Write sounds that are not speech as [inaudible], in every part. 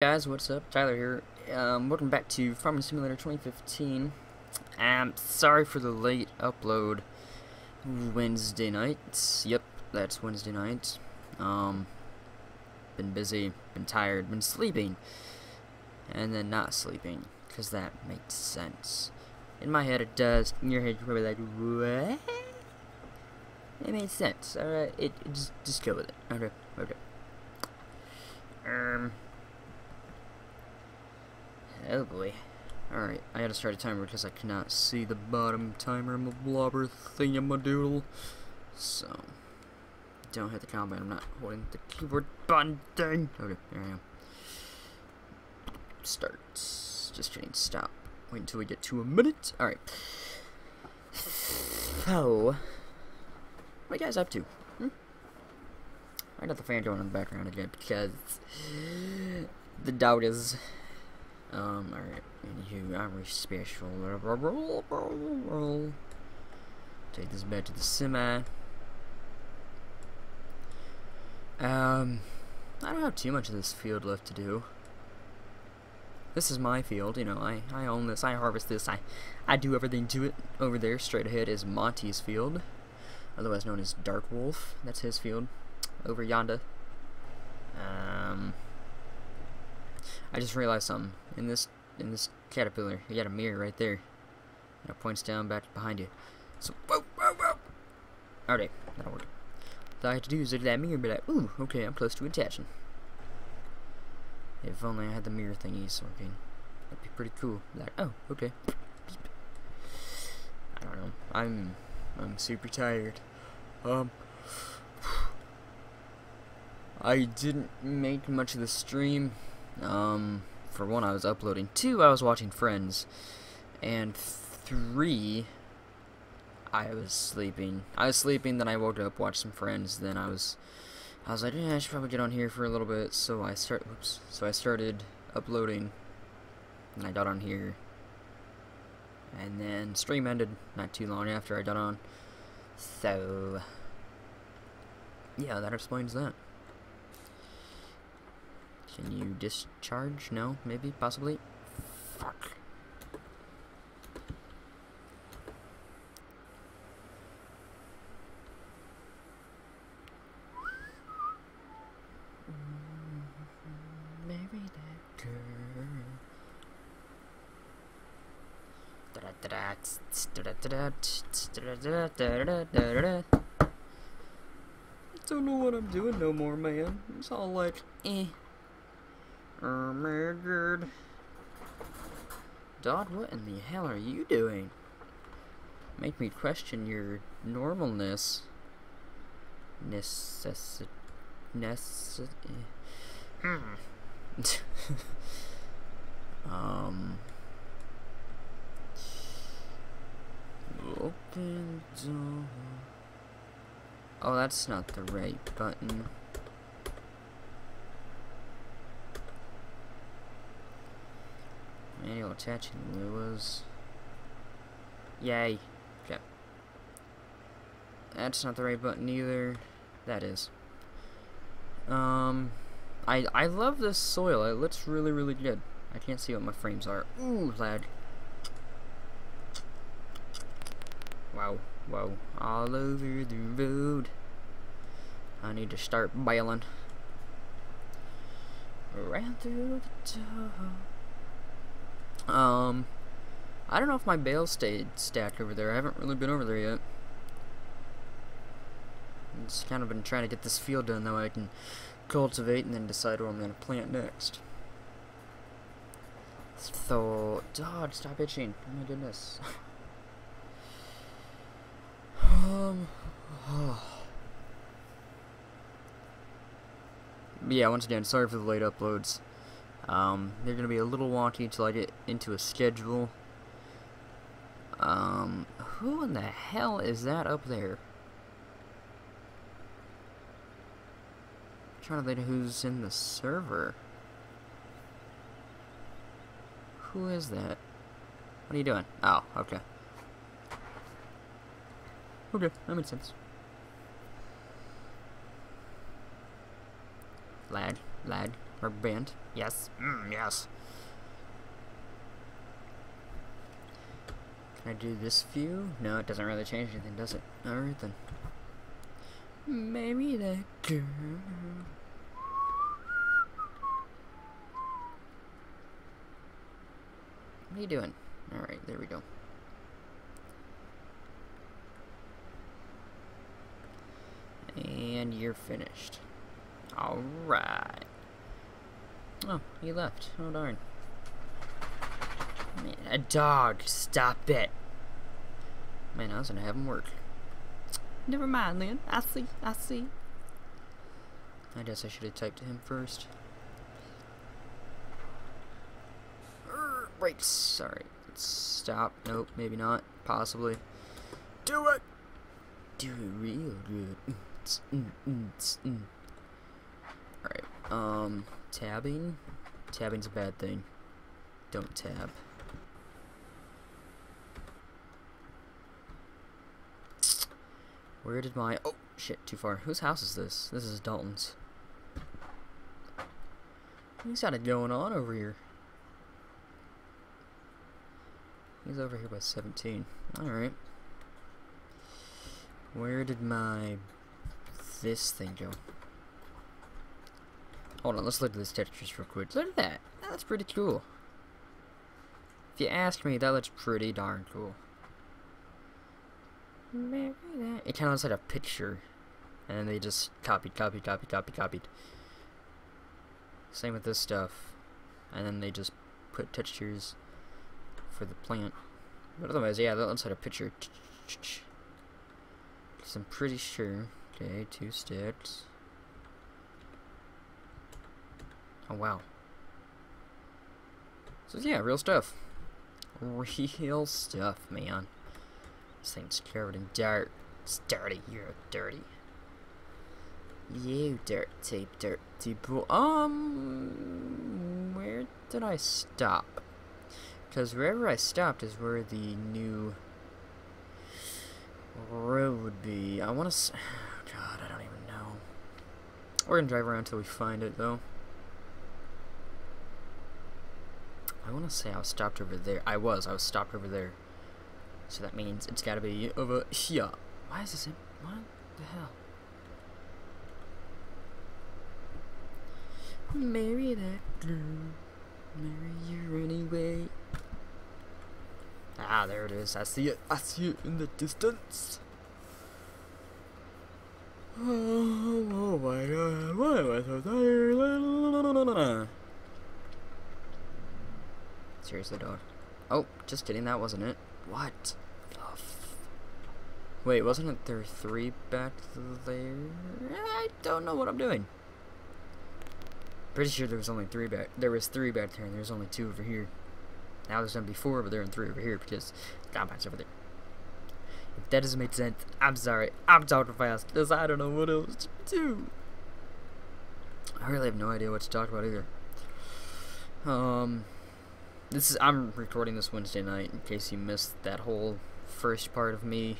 guys, what's up? Tyler here. Um, welcome back to Farming Simulator 2015. Um, sorry for the late upload Wednesday night. Yep, that's Wednesday night. Um, been busy, been tired, been sleeping, and then not sleeping, because that makes sense. In my head it does, in your head you're probably like, what? It made sense, alright, it, it, just, just go with it. Okay, okay. Um... Oh boy. Alright, I gotta start a timer because I cannot see the bottom timer. I'm a blobber thingamadoodle. So, don't hit the combat. I'm not holding the keyboard button thing. Okay, there I am. Start. Just kidding. Stop. Wait until we get to a minute. Alright. So, what are you guys up to? Hmm? I got the fan going in the background again because the dog is um, alright, anywho, I'm special. Take this back to the semi. Um, I don't have too much of this field left to do. This is my field, you know, I, I own this, I harvest this, I, I do everything to it. Over there, straight ahead, is Monty's field, otherwise known as Dark Wolf. That's his field, over yonder. Um... I just realized something. In this in this caterpillar, you got a mirror right there. And it points down back behind you. So whoa, whoa, whoa. Alright, that'll work. All I have to do is look at that mirror and be like, ooh, okay, I'm close to attaching. If only I had the mirror thingies working. That'd be pretty cool. Like, oh, okay. I don't know. I'm I'm super tired. Um [sighs] I didn't make much of the stream um, for one, I was uploading. Two, I was watching Friends. And three, I was sleeping. I was sleeping, then I woke up, watched some Friends, then I was... I was like, yeah, I should probably get on here for a little bit, so I start, oops, so I started uploading, and I got on here, and then stream ended not too long after I got on, so, yeah, that explains that. Can you discharge? No? Maybe? Possibly? Fuck. I don't know what I'm doing no more, man. It's all like, eh. My god. Dodd, what in the hell are you doing? Make me question your normalness. Necessi... Necessi... [laughs] Um... Open door... Oh, that's not the right button. Manual attaching lures. Yay. Okay. That's not the right button either. That is. Um, I I love this soil. It looks really really good. I can't see what my frames are. Ooh, lad. Wow, wow. All over the road. I need to start baling. Ran through the top. Um, I don't know if my bales stayed stacked over there. I haven't really been over there yet. I've just kind of been trying to get this field done, though I can cultivate and then decide where I'm going to plant next. So, God, stop itching. Oh my goodness. um, [sighs] yeah, once again, sorry for the late uploads. Um, they're going to be a little wonky until I get into a schedule. Um, who in the hell is that up there? I'm trying to think who's in the server. Who is that? What are you doing? Oh, okay. Okay, that makes sense. Lad, lad, Rubber bent. Yes. Mm, yes. Can I do this view? No, it doesn't really change anything, does it? Alright then. Maybe that girl. What are you doing? Alright, there we go. And you're finished. Alright. Oh, he left. Oh darn. Man, a dog. Stop it. Man, I was gonna have him work. Never mind then. I see. I see. I guess I should have typed to him first. Brakes. Sorry. Stop. Nope. Maybe not. Possibly. Do it. Do it real good. Mm, mm, mm, Alright. Um. Tabbing. Tabbing's a bad thing. Don't tab. Where did my... Oh, shit, too far. Whose house is this? This is Dalton's. He's got it going on over here. He's over here by 17. Alright. Where did my... this thing go? Hold on, let's look at this textures real quick. Look at that. That's pretty cool. If you ask me, that looks pretty darn cool. Maybe that. It kind of looks like a picture. And they just copied, copied, copied, copied, copied. Same with this stuff. And then they just put textures for the plant. But otherwise, yeah, that looks like a picture. Because I'm pretty sure. Okay, two sticks. Oh, wow. So, yeah, real stuff. Real stuff, man. This thing's covered in dirt. It's dirty. You're dirty. You dirty, dirty boy. Um, where did I stop? Because wherever I stopped is where the new road would be. I want to. [sighs] God, I don't even know. We're gonna drive around until we find it, though. I want to say I was stopped over there. I was. I was stopped over there. So that means it's got to be over here. Why is this in... What the hell? Marry that girl. Marry you anyway. Ah, there it is. I see it. I see it in the distance. Oh, oh my god. Why am I so tired? Seriously, dog. Oh, just kidding. That wasn't it. What? Wait, wasn't it there three back there? I don't know what I'm doing. Pretty sure there was only three back. There was three back there, and there's only two over here. Now there's gonna be four over there and three over here because compound's over there. If that doesn't make sense, I'm sorry. I'm talking fast because I don't know what else to do. I really have no idea what to talk about either. Um, this is I'm recording this Wednesday night in case you missed that whole first part of me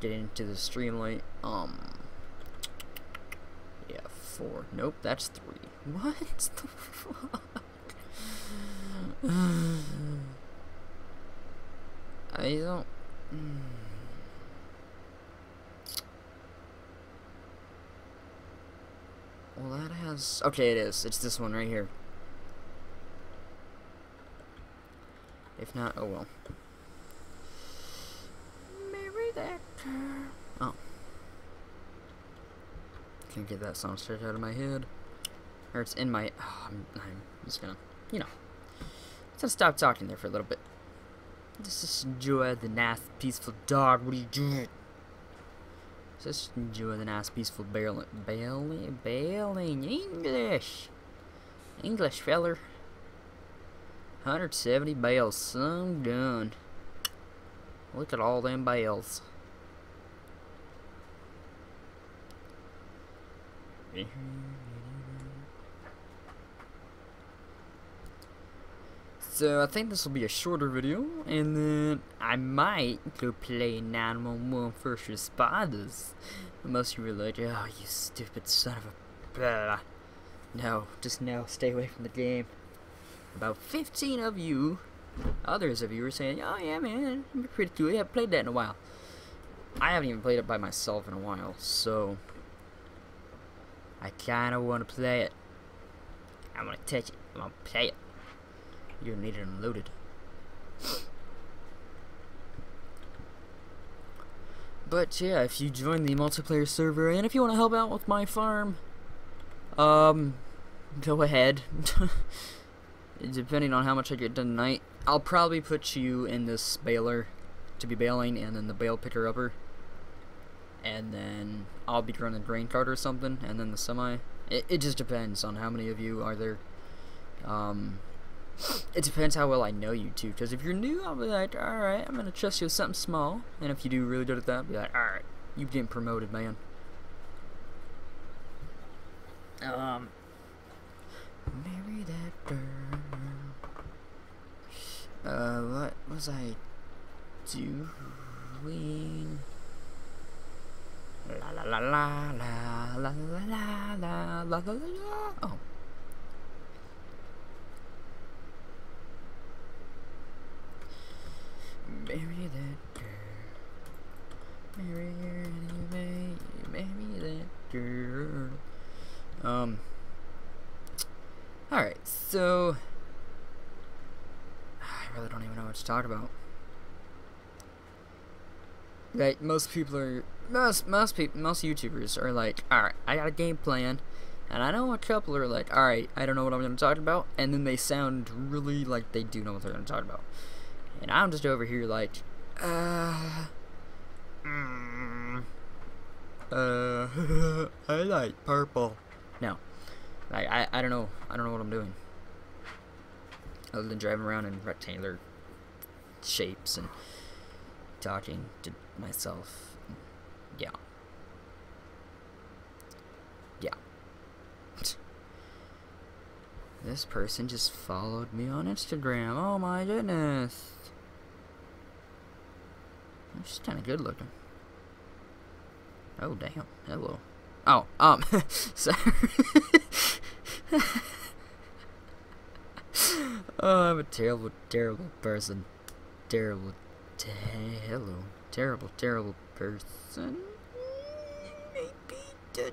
getting into the streamlight. Um, yeah, four. Nope, that's three. What [laughs] the fuck? I don't. Well, that has. Okay, it is. It's this one right here. If not, oh well. Marry that girl. Oh. Can't get that song straight out of my head. Or it's in my... Oh, I'm, I'm just gonna, you know. Just gonna stop talking there for a little bit. Just enjoy the nice, peaceful dog. What are you doing? Just enjoy the nice, peaceful baling, baling, barreling English. English, feller. 170 bales, some done. Look at all them bales. So I think this will be a shorter video, and then I might go play 911 First Responders. Unless you were like, oh, you stupid son of a... Blah. No, just no, stay away from the game. About 15 of you, others of you, are saying, oh yeah, man, be pretty cool. I haven't played that in a while. I haven't even played it by myself in a while, so I kind of want to play it. I want to touch it. I want to play it. You're needed and loaded. But yeah, if you join the multiplayer server and if you want to help out with my farm, um, go ahead. [laughs] Depending on how much I get done tonight, I'll probably put you in this baler to be baling and then the bale picker upper. And then I'll be running the grain cart or something and then the semi. It, it just depends on how many of you are there. Um, it depends how well I know you too. Because if you're new, I'll be like, all right, I'm gonna trust you with something small. And if you do really good at that, I'll be like, all right, you've getting promoted, man. Um, marry that girl. Uh, what was I doing? La la la la la la la la la la la la. Oh. Marry that girl. Marry her anyway. Marry that girl. Um. Alright, so. What to talk about. Like, most people are. Most, most people, most YouTubers are like, alright, I got a game plan. And I know a couple are like, alright, I don't know what I'm to talk about. And then they sound really like they do know what they're to talk about. And I'm just over here like, uh, mm, uh, [laughs] I like purple. No, I, I, I don't know. I don't know what I'm doing. Other than driving around in rectangular shapes and talking to myself. Yeah. Yeah. [laughs] This person just followed me on Instagram. Oh my goodness. She's kind of good looking. Oh, damn. Hello. Oh, um, [laughs] sorry. [laughs] oh, I'm a terrible, terrible person. Terrible, te hello. Terrible, terrible person. Maybe,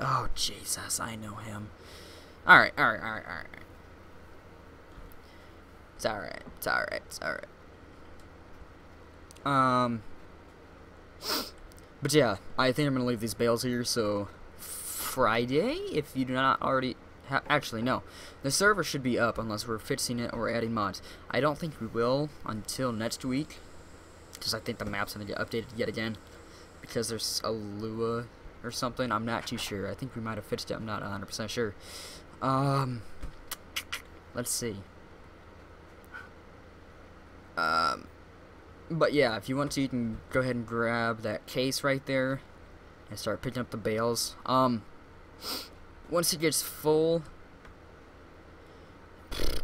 Oh, Jesus, I know him. Alright, alright, alright, alright. It's alright. It's alright. It's alright. Um. But yeah, I think I'm gonna leave these bales here. So Friday, if you do not already. Actually, no. The server should be up unless we're fixing it or adding mods. I don't think we will until next week. Because I think the map's going to get updated yet again. Because there's a Lua or something. I'm not too sure. I think we might have fixed it. I'm not 100% sure. Um, let's see. Um, but yeah, if you want to, you can go ahead and grab that case right there and start picking up the bales. Um, once it gets full,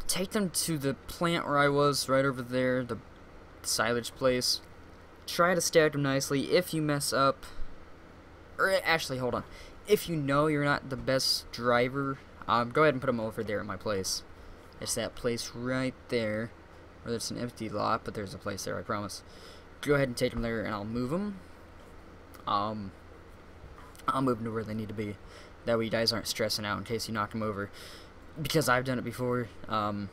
take them to the plant where I was, right over there, the silage place. Try to stack them nicely. If you mess up, or actually, hold on. If you know you're not the best driver, um, go ahead and put them over there at my place. It's that place right there. where it's an empty lot, but there's a place there, I promise. Go ahead and take them there, and I'll move them. Um, I'll move them to where they need to be. That way you guys aren't stressing out in case you knock them over. Because I've done it before. Um,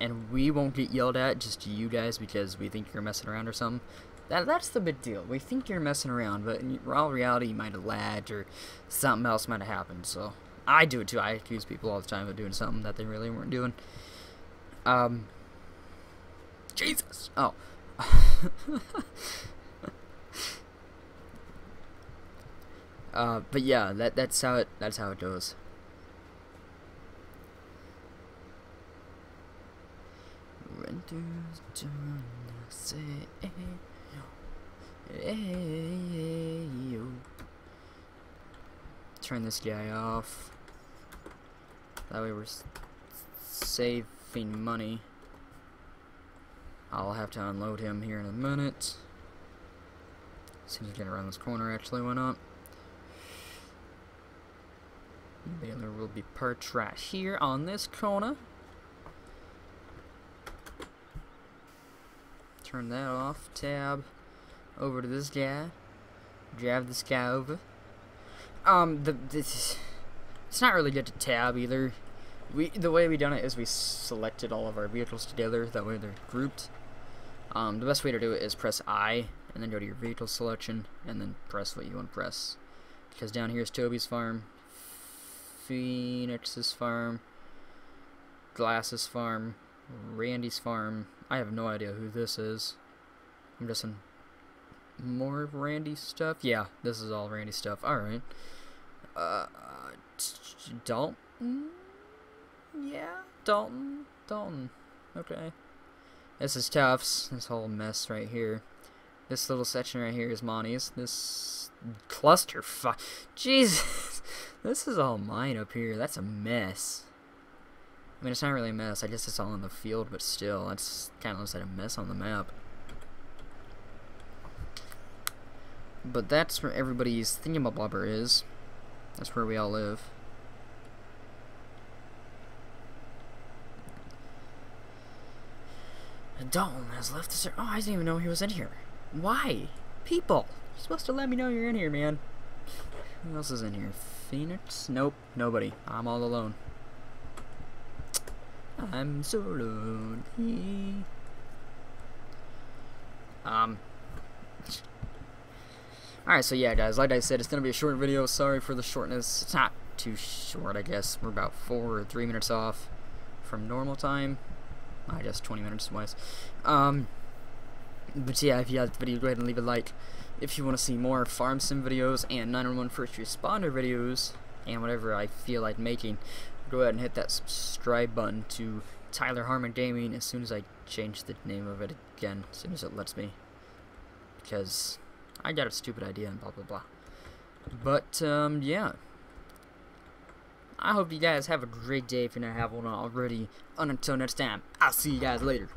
and we won't get yelled at, just you guys, because we think you're messing around or something. That, that's the big deal. We think you're messing around, but in all reality, you might have lagged or something else might have happened. So I do it too. I accuse people all the time of doing something that they really weren't doing. Um, Jesus. Oh. [laughs] uh, but yeah, that that's how it that's how it goes. Turn this guy off. That way we're saving money. I'll have to unload him here in a minute. Seems we get around this corner, actually, why not? Baler will be perched right here on this corner. Turn that off. Tab over to this guy. Drive this guy over. Um, the this it's not really good to tab either. We the way we done it is we selected all of our vehicles together. That way they're grouped. Um, the best way to do it is press I and then go to your vehicle selection and then press what you want to press. Because down here is Toby's farm, Feenix's farm, Glass's farm, Randy's farm. I have no idea who this is. I'm guessing more Randy stuff. Yeah, this is all Randy stuff. All right. Uh, Dalton. Yeah, Dalton. Dalton. Okay. This is Tuff's. This whole mess right here. This little section right here is Monty's. This cluster. Jesus. This is all mine up here. That's a mess. I mean, it's not really a mess. I guess it's all in the field, but still, that's kind of looks like a mess on the map. But that's where everybody's thingamablubber is. That's where we all live. Dalton has left the Oh, I didn't even know he was in here. Why? People! You're supposed to let me know you're in here, man. Who else is in here? Feenix? Nope, nobody. I'm all alone. I'm so lonely. Um. Alright, so yeah, guys, like I said, it's going to be a short video. Sorry for the shortness. It's not too short, I guess. We're about four or three minutes off from normal time. I guess 20 minutes wise. Um, but yeah, if you liked the video, go ahead and leave a like. If you want to see more farm sim videos and 911 first responder videos, and whatever I feel like making, go ahead and hit that subscribe button to Tyler Harmon Gaming as soon as I change the name of it again, as soon as it lets me. Because I got a stupid idea and blah blah blah. But, um, yeah. I hope you guys have a great day if you not have one already. And until next time, I'll see you guys later.